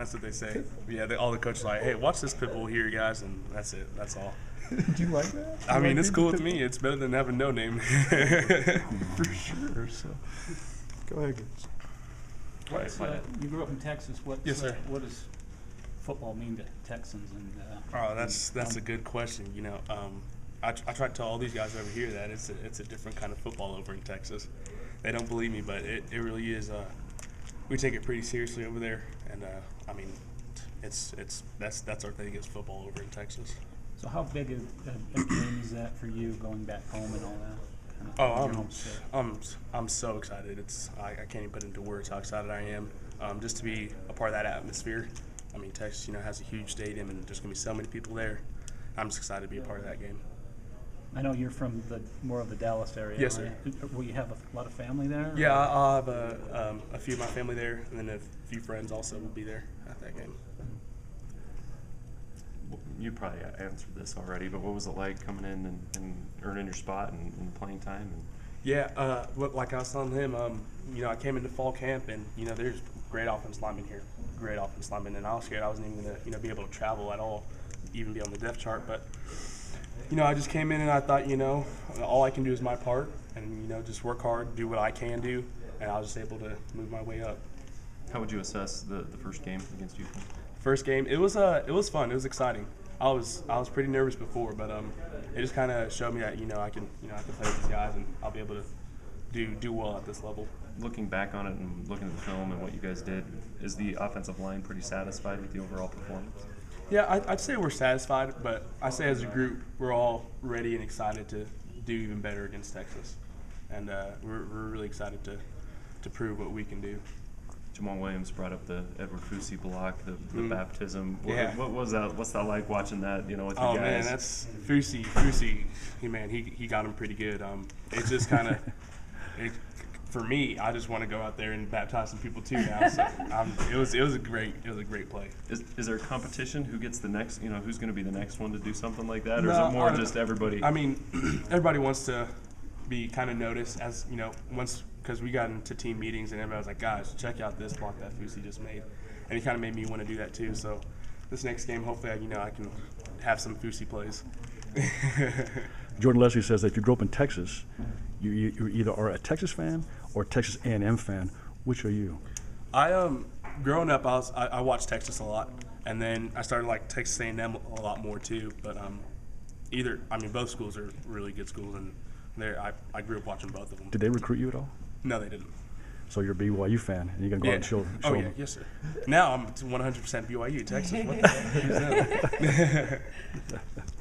That's what they say. Yeah, they, all the coaches are like, hey, watch this pit bull here, guys, and that's it. That's all. Do you like that? I You mean, like it's cool with me. It's better than having no name. For sure. So, go ahead. Gibbs. What's, uh, you grew up in Texas. What's, Yes, uh, sir. what does football mean to Texans? And uh, oh, that's that's a good question. You know, um, I, tr- I try to tell all these guys over here that it's a, it's a different kind of football over in Texas. They don't believe me, but it, it really is. Uh, we take it pretty seriously over there, and uh, I mean, it's it's that's that's our thing is football over in Texas. so, how big a, a, a game is that for you, going back home and all that? Oh, I'm. I'm, I'm so excited. It's I, I can't even put into words how excited I am. Um, just to be a part of that atmosphere. I mean, Texas, you know, has a huge stadium, and there's gonna be so many people there. I'm just excited to be a part of that game. I know you're from the more of the Dallas area. Yes, sir. right? Will you have a lot of family there? Yeah, I- I'll have a, um, a few of my family there, and then a few friends also will be there at that game. You probably answered this already, but what was it like coming in and, and earning your spot and, and playing time? And Yeah, uh, like I was telling him, um, you know, I came into fall camp, and you know, there's great offense linemen here, great offense linemen, and I was scared I wasn't even gonna, you know, be able to travel at all, even be on the depth chart. But you know, I just came in and I thought, you know, all I can do is my part, and you know, just work hard, do what I can do, and I was just able to move my way up. how would you assess the, the first game against Houston? First game, it was uh, it was fun, it was exciting. I was I was pretty nervous before, but um, it just kind of showed me that you know I can you know I can play with these guys, and I'll be able to do do well at this level. Looking back on it and looking at the film and what you guys did, is the offensive line pretty satisfied with the overall performance? Yeah, I, I'd say we're satisfied, but I say as a group, we're all ready and excited to do even better against Texas, and uh, we're, we're really excited to to prove what we can do. Jamaal Williams brought up the Edwin Fusi block, the, the Mm. baptism. What, Yeah. what was that? What's that like watching that? You know, with Oh you man, that's Fusi. Fusi, he man, he he got him pretty good. Um, it's just kind of, it, for me, I just want to go out there and baptize some people too now. So um, it was it was a great it was a great play. Is, is there a competition? Who gets the next? You know, who's going to be the next one to do something like that, or is it more I- just everybody? I mean, everybody wants to be kind of noticed as you know once because we got into team meetings and everybody was like, guys, check out this block that Fusi just made, and it kind of made me want to do that too. So this next game, hopefully, I, you know, I can have some Fusi plays. Jordan Leslie says that if you grew up in Texas, you, you, you either are a Texas fan or a Texas A&M fan. Which are you? I um growing up, I was I, I watched Texas a lot, and then I started like Texas A&M a lot more too. But um, either I mean both schools are really good schools, and they I I grew up watching both of them. Did they recruit you at all? No, they didn't. So you're a BYU fan, and you're gonna go out and show, show oh yeah, them. yes sir. Now I'm 100% BYU Texas. What the heck is that?